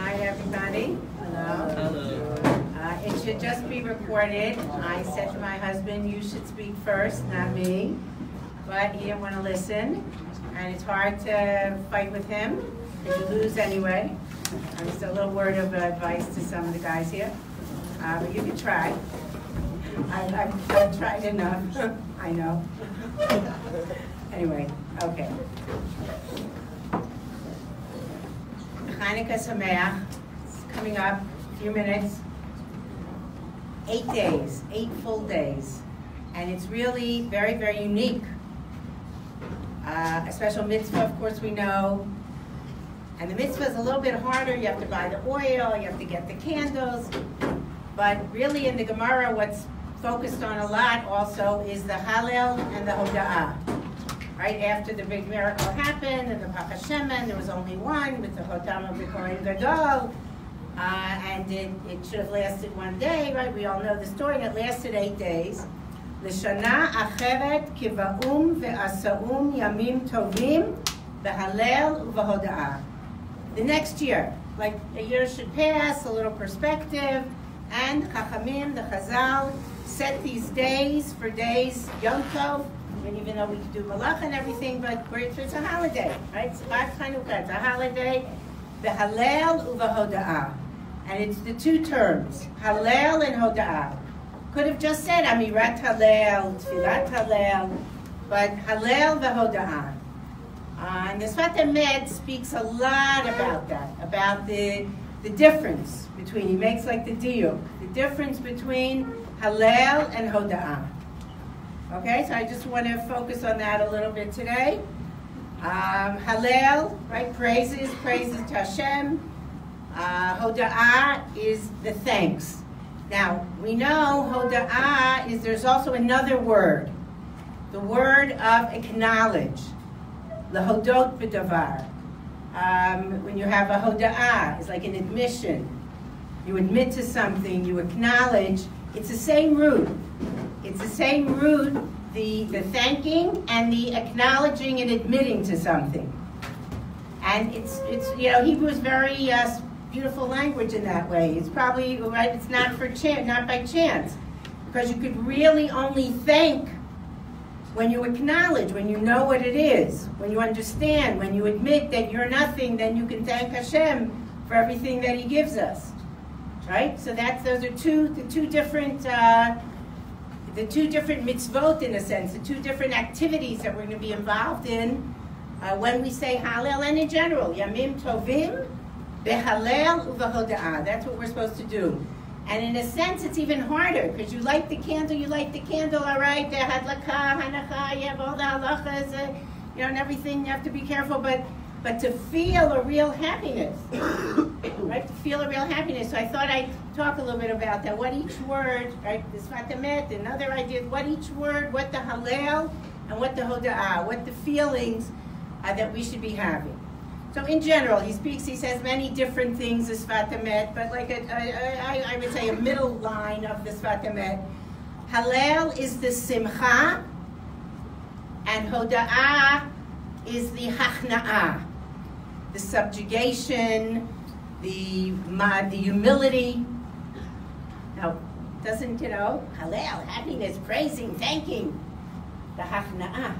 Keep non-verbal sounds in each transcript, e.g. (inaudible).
Hi, everybody. Hello. Hello. Uh, it should just be recorded. I said to my husband, you should speak first, not me. But he didn't want to listen. And it's hard to fight with him, you lose anyway. And just a little word of advice to some of the guys here. Uh, but you can try. I, I've, I've tried enough. (laughs) I know. (laughs) Anyway, okay. Hanukkah Sameach, it's coming up, a few minutes. Eight days, eight full days. And it's really very, very unique. Uh, a special mitzvah, of course, we know. And the mitzvah is a little bit harder. You have to buy the oil, you have to get the candles. But really, in the Gemara, what's focused on a lot also is the Hallel and the Hoda'ah right after the big miracle happened and the Baruch Hashem, there was only one with the chotam of the Gadol, uh, and it, it should have lasted one day, right? We all know the story, and it lasted eight days. לשנה אחרת כבאום ועשאום Yamim Tovim בהלל ובהודאה. The next year, like a year should pass, a little perspective, and Chachamim, the Chazal, set these days for days Yom Tov, Mean, even though we do Malach and everything, but great. it's a holiday, right? It's Chanukah, it's a holiday, the Hallel uvahoda'ah. And it's the two terms, Hallel and Hoda'ah. Could have just said Amirat Hallel, Tfilat Hallel, but Hallel v'Hoda'ah. Uh, and the Sfat Emet speaks a lot about that, about the, the difference between, he makes like the deal, the difference between Hallel and Hoda'ah. Okay, so I just want to focus on that a little bit today. Um, Hallel, right, praises, praises to Hashem. Uh, Hoda'ah is the thanks. Now, we know Hoda'ah is, there's also another word, the word of acknowledge, Lahodot b'davar. Um, when you have a Hoda'ah, it's like an admission. You admit to something, you acknowledge. It's the same root. It's the same root, the, the thanking and the acknowledging and admitting to something. And it's, it's you know, Hebrew is very uh, beautiful language in that way. It's probably, right, it's not for chance, not by chance. Because you could really only thank when you acknowledge, when you know what it is, when you understand, when you admit that you're nothing, then you can thank Hashem for everything that He gives us. Right? So that's those are two the two different uh, the two different mitzvot in a sense, the two different activities that we're going to be involved in uh, when we say Hallel and in general, Yamim Tovim, Behalel Uvahoda'ah. That's what we're supposed to do. And in a sense, it's even harder because you light the candle, you light the candle, all right, the hadlaka, hanacha, you have all the halachas, uh, you know, and everything, you have to be careful, but but to feel a real happiness, feel a real happiness. So I thought I'd talk a little bit about that. What each word, right? The Sfat Emet, another idea. What each word, what the Hallel, and what the Hoda'ah, what the feelings uh, that we should be having. So in general, he speaks, he says many different things, the Sfat Emet, but like I would say a middle line of the Sfat Emet. Hallel is the Simcha, and Hoda'ah is the Hachna'ah the subjugation, the the humility. Now, doesn't you know Hallel, happiness, praising, thanking, the hachna'ah,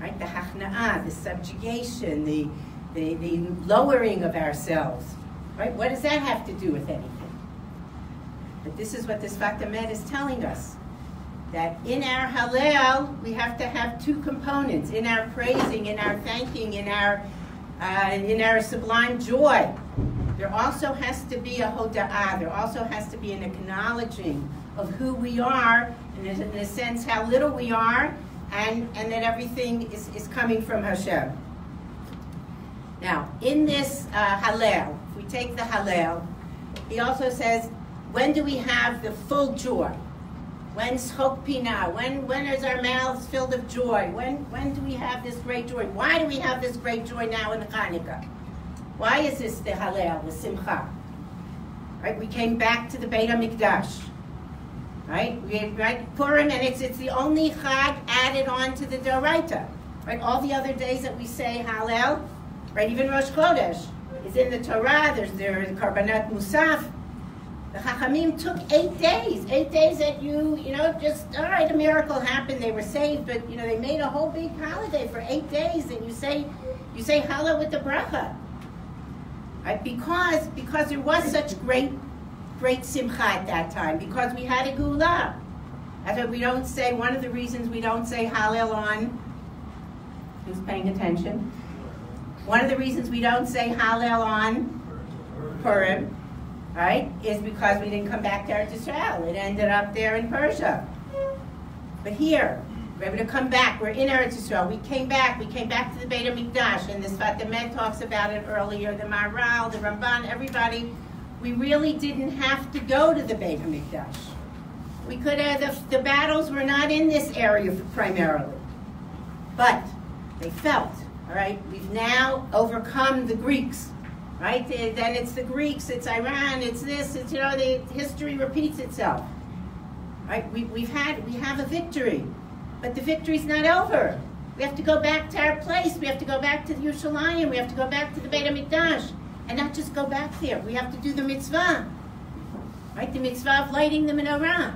right? The hachna'ah, the subjugation, the, the the lowering of ourselves, right? What does that have to do with anything? But this is what this Emet is telling us. That in our Hallel, we have to have two components. In our praising, in our thanking, in our uh, in our sublime joy. There also has to be a hoda'ah. There also has to be an acknowledging of who we are, and in a sense, how little we are, and, and that everything is, is coming from Hashem. Now, in this uh, Hallel, if we take the Hallel, he also says, when do we have the full joy? When's Chok Pina? When, when is our mouths filled of joy? When, when do we have this great joy? Why do we have this great joy now in the Hanukkah? Why is this the Hallel, the Simcha? Right? We came back to the Beit HaMikdash. Right? We had, right? Purim, and it's, it's the only Chag added on to the Doraita. Right? All the other days that we say Hallel, right? Even Rosh Chodesh, is in the Torah. There's there Karbanat Musaf. The Chachamim took eight days. Eight days that you, you know, just all right. A miracle happened. They were saved, but you know they made a whole big holiday for eight days, and you say, you say Hallel with the bracha. Right? Because because there was such great great simcha at that time because we had a geula. That's why we don't say, one of the reasons we don't say Hallel on, who's paying attention? One of the reasons we don't say Hallel on Purim, right, is because we didn't come back to Eretz Israel. It ended up there in Persia. But here, we're able to come back. We're in Eretz Israel. We came back. We came back to the Beit HaMikdash, and the Emet talks about it earlier. The Maharal, the Ramban, everybody. We really didn't have to go to the Beit HaMikdash. We could have, the, the battles were not in this area primarily. But they felt, all right, we've now overcome the Greeks, right? Then it's the Greeks, it's Iran, it's this, it's, you know, the history repeats itself. Right? We, we've had, we have a victory, but the victory's not over. We have to go back to our place. We have to go back to the Yerushalayim. We have to go back to the Beit HaMikdash. And not just go back there. We have to do the mitzvah. Right? The mitzvah of lighting the menorah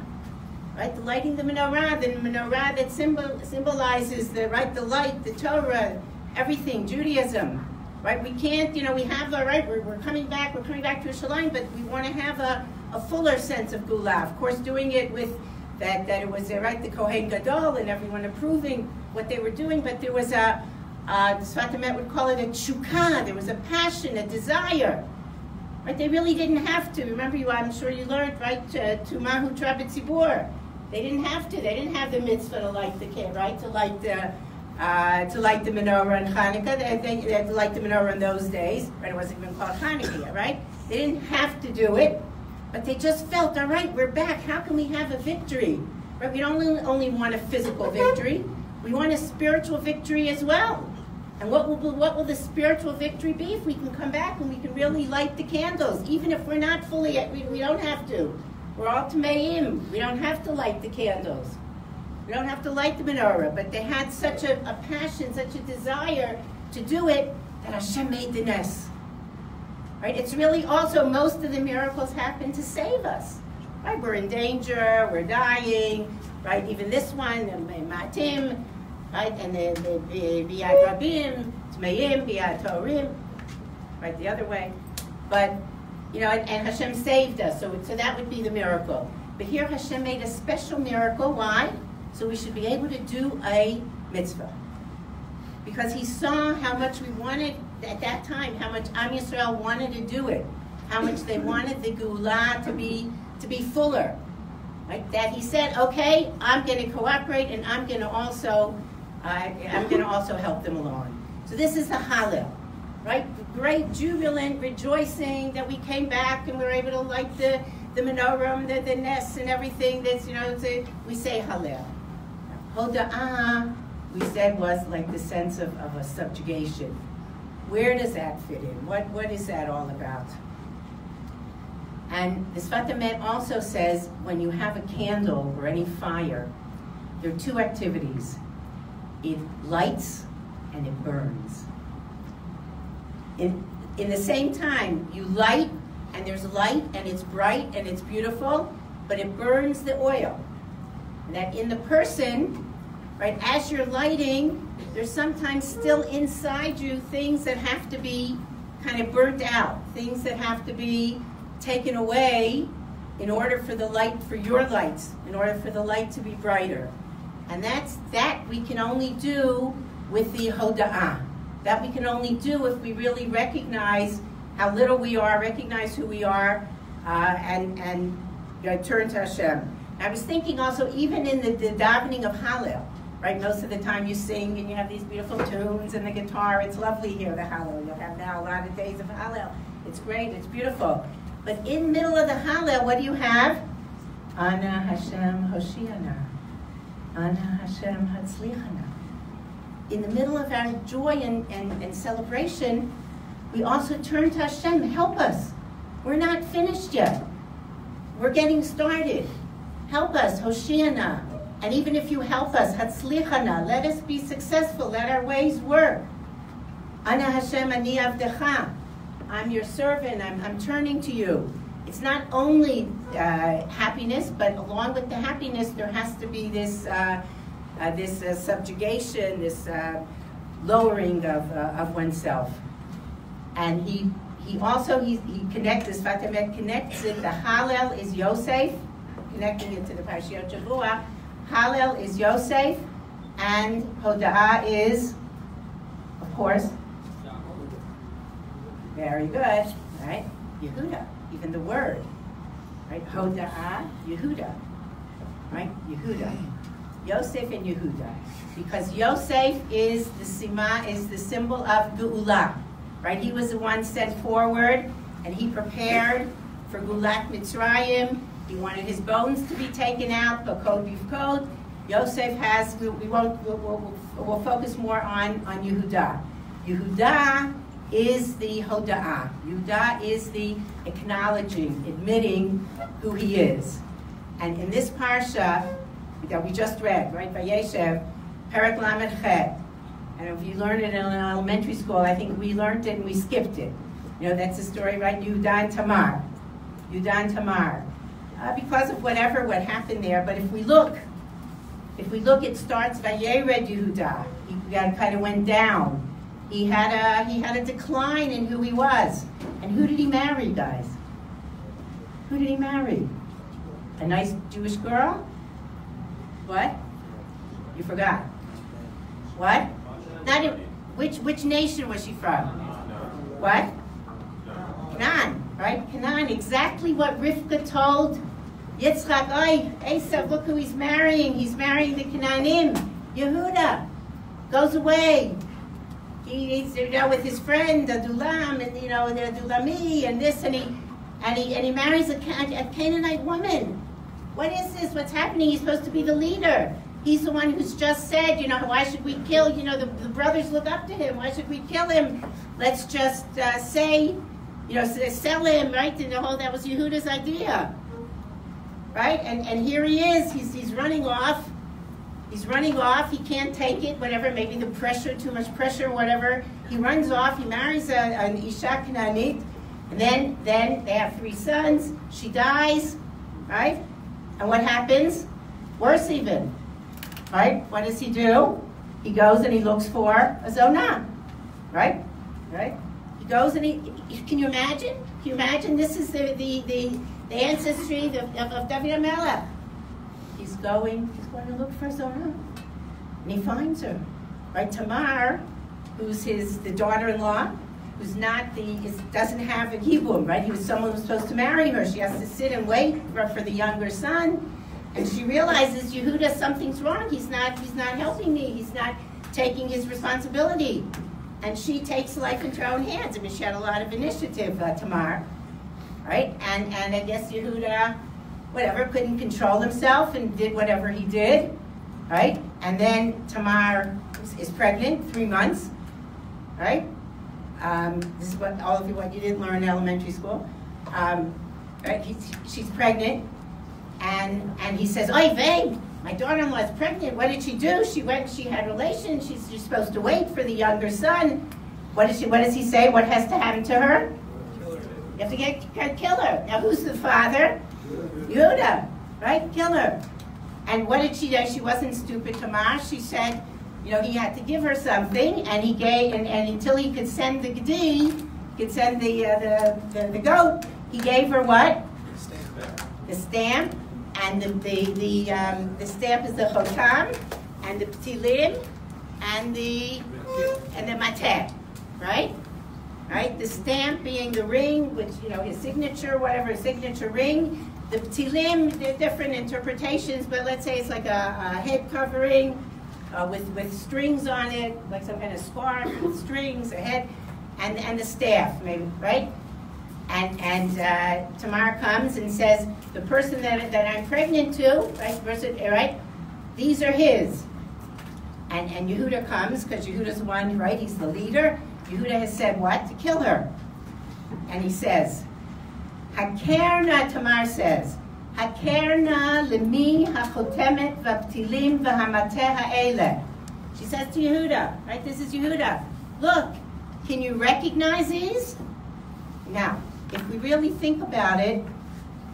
right? The lighting the menorah, the menorah that symbol, symbolizes the right, the light, the Torah, everything, Judaism, right? We can't, you know, we have the right. We're, we're coming back. We're coming back to Shalim, but we want to have a, a fuller sense of Geula. Of course, doing it with that that it was right, the Kohen Gadol, and everyone approving what they were doing, but there was a uh, Emet would call it a chukah. There was a passion, a desire. Right? They really didn't have to. Remember, you, I'm sure you learned, right? To Tzibur. They didn't have to. They didn't have the mitzvah to light the kid, right? To light the uh, to light the menorah in Hanukkah. They, they, they, had to light the menorah in those days, right? It wasn't even called Hanukkah, right? They didn't have to do it, but they just felt, all right, we're back. How can we have a victory? Right? We don't only, want a physical victory. We want a spiritual victory as well. And what will, what will the spiritual victory be if we can come back and we can really light the candles, even if we're not fully, we, we don't have to. We're all Tameim. We don't have to light the candles. We don't have to light the menorah. But they had such a, a passion, such a desire to do it that Hashem made the nest. Right? It's really also most of the miracles happen to save us. Right? We're in danger. We're dying. Right? Even this one, Matim. Right? And then the Biat Rabim, Tmeim, Biat Torim. Right? The other way. But you know, and, and Hashem saved us. So, so that would be the miracle. But here Hashem made a special miracle. Why? So we should be able to do a mitzvah. Because he saw how much we wanted at that time, how much Am Yisrael wanted to do it, how much they wanted the Geula to be to be fuller. Right? That he said, okay, I'm going to cooperate, and I'm going to also, uh, I'm going to also help them along. So this is the Hallel right? Great jubilant rejoicing that we came back and we were able to light the, the menorah, the, the nests and everything that's, you know, to, we say Hallel. Hoda'ah, we said, was like the sense of, of a subjugation. Where does that fit in? What, what is that all about? And the Sfat Emet also says when you have a candle or any fire, there are two activities. It lights and it burns in, in the same time, you light, and there's light, and it's bright, and it's beautiful, but it burns the oil. And that in the person, right, as you're lighting, there's sometimes still inside you things that have to be kind of burnt out, things that have to be taken away in order for the light, for your lights, in order for the light to be brighter. And that's that we can only do with the hoda'ah. That we can only do if we really recognize how little we are, recognize who we are, uh, and, and you know, turn to Hashem. I was thinking also, even in the, the davening of Hallel, right? Most of the time you sing and you have these beautiful tunes and the guitar. It's lovely here, the Hallel. You'll have now a lot of days of Hallel. It's great, it's beautiful. But in middle of the Hallel, what do you have? Ana Hashem Hoshiana. Ana Hashem Hatzlichana in the middle of our joy and, and, and celebration, we also turn to Hashem, help us. We're not finished yet. We're getting started. Help us, Hoshiana. And even if you help us, Hatzlichana, let us be successful, let our ways work. Ana Hashem ani avdecha. I'm your servant, I'm, I'm turning to you. It's not only uh, happiness, but along with the happiness, there has to be this, uh, uh, this uh, subjugation, this uh, lowering of, uh, of oneself. And he, he also, he, he connects, the Sfat Emet connects it, the Hallel is Yosef, connecting it to the Parashiot Shavua. Hallel is Yosef, and Hoda'ah is, of course, very good, right? Yehuda, even the word, right? Hoda'ah, Yehuda, right? Yehuda. Yosef and Yehuda. Because Yosef is the sima, is the symbol of Geula, right? He was the one sent forward and he prepared for Geulat Mitzrayim. He wanted his bones to be taken out, but code code. Yosef has, we, we won't, we'll, we'll, we'll, focus more on, on Yehuda. Yehuda is the Hoda'ah. Yehuda is the acknowledging, admitting who he is. And in this parsha that we just read, right, Vayeshev, Perak Lamed Chet, and if you learned it in elementary school, I think we learned it and we skipped it. You know, that's the story, right? Yehuda and Tamar. Yehuda and Tamar. Uh, because of whatever, what happened there. But if we look, if we look, it starts Vayered Yehuda. He kind of went down. He had a he had a decline in who he was. And who did he marry, guys? Who did he marry? A nice Jewish girl? What? You forgot. What? Not a, which which nation was she from? What? Canaan, right? Canaan. Exactly what Rivka told Yitzchak. Oy, Esav, look who he's marrying. He's marrying the Canaanim. Yehuda goes away he needs to go with his friend Adulam and you know the Adulami and this and he and he and he marries a, a Canaanite woman. What is this? What's happening? He's supposed to be the leader. He's the one who's just said, you know, why should we kill? You know, the, the brothers look up to him. Why should we kill him? Let's just uh, say, you know, sell him, right? And the whole that was Yehuda's idea, right? And and here he is. He's he's running off He's running off. He can't take it, whatever, maybe the pressure, too much pressure, whatever. He runs off. He marries a, an Isha Kananit. And then, then they have three sons. She dies, right? And what happens? Worse even, right? What does he do? He goes and he looks for a Zonah, right? Right? He goes and he, can you imagine? Can you imagine? This is the, the, the, the ancestry of, of, of David HaMelech he's going, he's going to look for Zonah. And he finds her. Right, Tamar, who's his the daughter-in-law, who's not the is, doesn't have a yibum, right? He was someone who's supposed to marry her. She has to sit and wait for, for the younger son. And she realizes Yehuda, something's wrong. He's not he's not helping me. He's not taking his responsibility. And she takes life into her own hands. I mean, she had a lot of initiative, uh, Tamar, right? And and I guess Yehuda whatever, couldn't control himself and did whatever he did, right? And then Tamar is pregnant, three months, right? Um, this is what all of you what you didn't learn in elementary school. Um, right? He's, she's pregnant, and and he says, "Oy vey, my daughter-in-law is pregnant. What did she do? She went. She had relations. She's, she's supposed to wait for the younger son. What does she? What does he say? What has to happen to her? You have to get kill her. Now, who's the father? Yehuda, right? Kill her. And what did she do? She wasn't stupid, Tamar. She said, you know, he had to give her something, and he gave, and, and until he could send the gedi, could send the, uh, the, the, the, goat, he gave her what? The stamp. The stamp, and the, the, the, um, the stamp is the chotam, and the ptilim, and the, and the mateh, right? Right? The stamp being the ring, which, you know, his signature, whatever, his signature ring, the ptilim, there are different interpretations, but let's say it's like a, a head covering uh, with, with strings on it, like some kind of scarf with strings, a head, and, and the staff, maybe, right? And, and uh, Tamar comes and says, the person that, that I'm pregnant to, right, person, right, these are his. And, and Yehuda comes, because Yehuda's the one, right, he's the leader. Yehuda has said what? To kill her. And he says, Hakerna, Tamar says, Hakerna lemi hachotemet vaptilim v'hamateh ha'ele. She says to Yehuda, right, this is Yehuda, look, can you recognize these? Now, if we really think about it,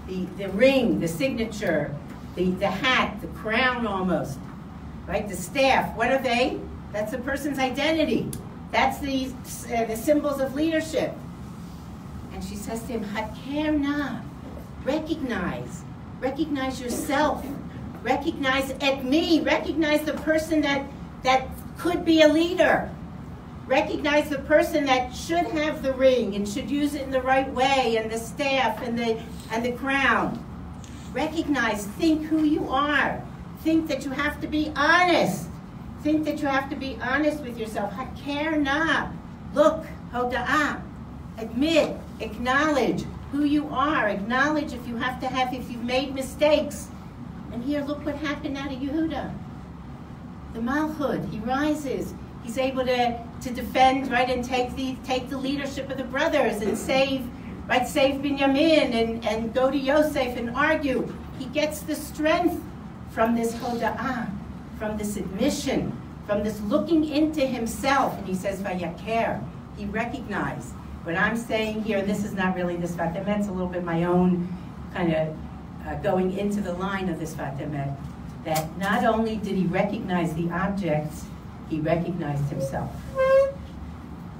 the, the ring, the signature, the, the hat, the crown almost, right? The staff, what are they? That's a person's identity. That's the, uh, the symbols of leadership. And she says to him, Haker na, recognize, recognize yourself, recognize at me, recognize the person that, that could be a leader. Recognize the person that should have the ring and should use it in the right way, and the staff and the, and the crown. Recognize, think who you are. Think that you have to be honest. Think that you have to be honest with yourself. Haker na. Look, hoda'ah. Admit, acknowledge who you are. Acknowledge if you have to have, if you've made mistakes. And here, look what happened out of Yehuda. The Malchut, he rises. He's able to, to defend, right, and take the take the leadership of the brothers and save, right, save Binyamin and, and go to Yosef and argue. He gets the strength from this hoda'ah, from this admission, from this looking into himself. And he says, Vayaker. He recognized. What I'm saying here, and this is not really the Sfat Emet, it's a little bit my own kind of uh, going into the line of the Sfat Emet, that not only did he recognize the objects, he recognized himself.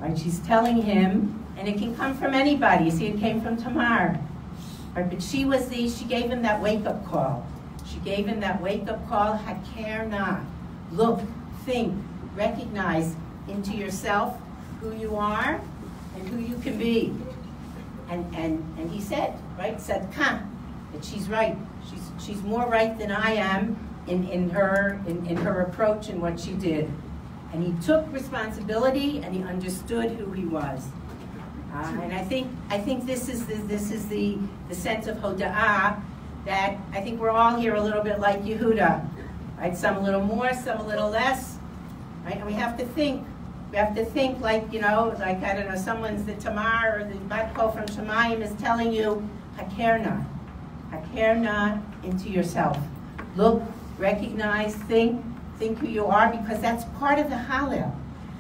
Right? She's telling him, and it can come from anybody. You see, it came from Tamar. Right? But she was the, she gave him that wake-up call. She gave him that wake-up call, I care not. Look, think, recognize into yourself who you are and who you can be. And, and, and he said, right, said, Ka, that she's right. She's, she's more right than I am in, in, her, in, in her approach and what she did. And he took responsibility and he understood who he was. Uh, and I think, I think this is, the, this is the, the sense of Hoda'ah that I think we're all here a little bit like Yehuda. Right? Some a little more, some a little less. Right? And we have to think we have to think like, you know, like, I don't know, someone's the Tamar or the Bat Kol from Shemayim is telling you, Hakerna. Hakerna into yourself. Look, recognize, think, think who you are, because that's part of the Hallel.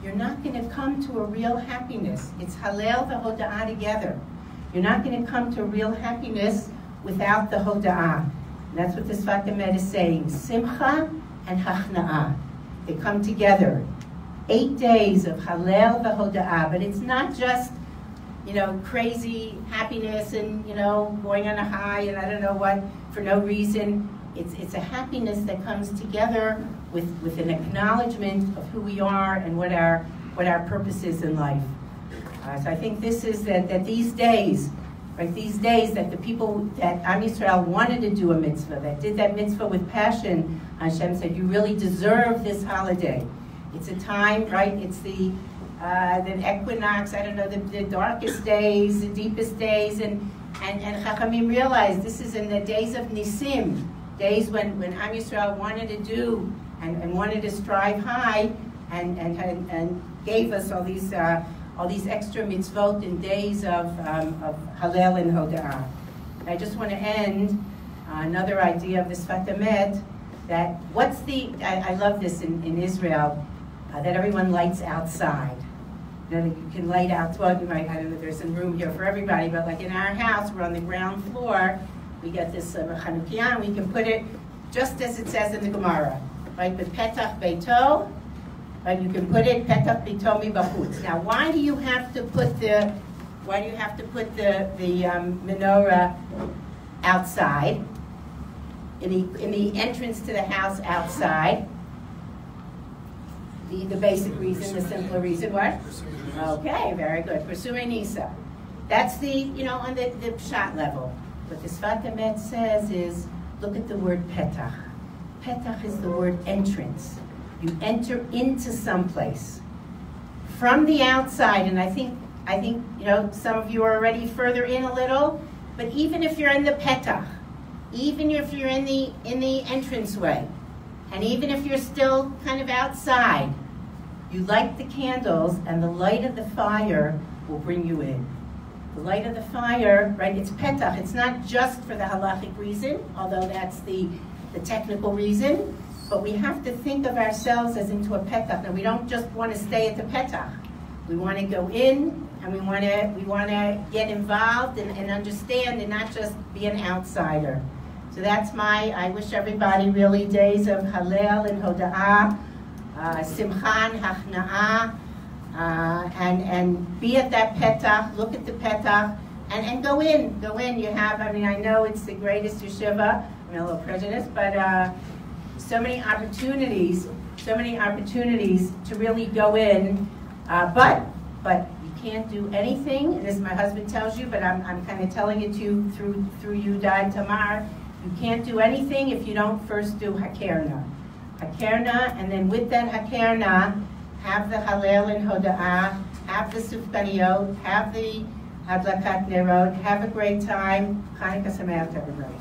You're not going to come to a real happiness. It's Hallel the Hoda'ah together. You're not going to come to real happiness without the Hoda'ah. That's what the Sfat Emet is saying. Simcha and Hachna'ah. They come together eight days of Hallel v'Hoda'ah, but it's not just, you know, crazy happiness and, you know, going on a high and I don't know what for no reason. It's, it's a happiness that comes together with, with an acknowledgement of who we are and what our, what our purpose is in life. Uh, so I think this is that, that these days, right, these days that the people that Am Yisrael wanted to do a mitzvah, that did that mitzvah with passion, Hashem said, you really deserve this holiday. It's a time, right? It's the uh, the equinox. I don't know the, the darkest days, the deepest days, and and and Chachamim realized this is in the days of Nisim, days when when Am Yisrael wanted to do and, and wanted to strive high, and and and, and gave us all these uh, all these extra mitzvot in days of um, of Hallel and Hoda'ah. I just want to end uh, another idea of the Sfat Emet that what's the I, I love this in, in Israel uh, that everyone lights outside. You, know, you can light out, well, you might, I don't know, there's some room here for everybody, but like in our house, we're on the ground floor, we get this uh, Chanukiah, we can put it just as it says in the Gemara, right, with Petach Beito, right, you can put it Petach Beito Mi Now, why do you have to put the, why do you have to put the, the um, menorah outside, in the, in the entrance to the house outside? The, the basic reason, the simpler reason, what? Okay, very good. Pirsumei Nisa. That's the, you know, on the, the shot level. What the Sfat Emet says is, look at the word petach. Petach is the word entrance. You enter into some place. From the outside, and I think, I think, you know, some of you are already further in a little, but even if you're in the petach, even if you're in the, in the entranceway, and even if you're still kind of outside, you light the candles and the light of the fire will bring you in. The light of the fire, right, it's petach. It's not just for the halachic reason, although that's the, the technical reason, but we have to think of ourselves as into a petach. Now, we don't just want to stay at the petach. We want to go in, and we want to we want to get involved and, and understand and not just be an outsider. So that's my, I wish everybody really days of Hallel and Hoda'ah, uh, Simchan, Hachna'ah, uh, and, and be at that Petach, look at the Petach, and, and go in, go in. You have, I mean, I know it's the greatest yeshiva, I'm a little prejudiced, but uh, so many opportunities, so many opportunities to really go in, uh, but, but you can't do anything, and as my husband tells you, but I'm, I'm kind of telling it to you through, through you, Dad Tamar, you can't do anything if you don't first do Hakerna. Hakerna, and then with that Hakerna, have the Hallel and Hoda'ah, have the Sufganiyot, have the Hadlakat Nerot, have a great time. Hanukkah Sameach to everybody.